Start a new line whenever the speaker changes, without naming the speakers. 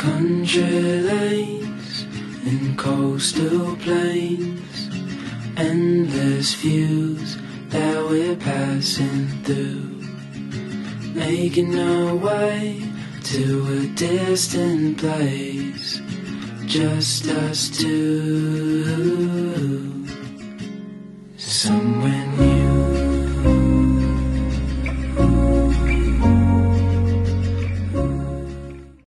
Country lanes and coastal plains, endless views that we're passing through, making our way to a distant place, just us two. Somewhere near.